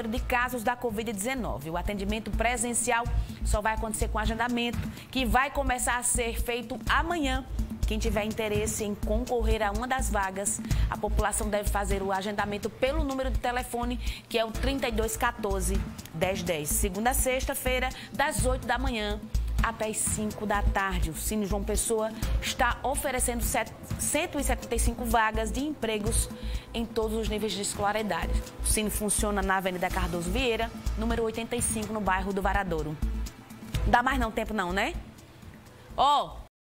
número de casos da Covid-19. O atendimento presencial só vai acontecer com agendamento, que vai começar a ser feito amanhã. Quem tiver interesse em concorrer a uma das vagas, a população deve fazer o agendamento pelo número de telefone, que é o 3214 1010. Segunda a sexta-feira, das 8 da manhã até as 5 da tarde. O Cine João Pessoa está oferecendo 175 vagas de empregos em todos os níveis de escolaridade. O Cine funciona na Avenida Cardoso Vieira, número 85, no bairro do Varadouro. Dá mais não tempo não, né? Ó, oh,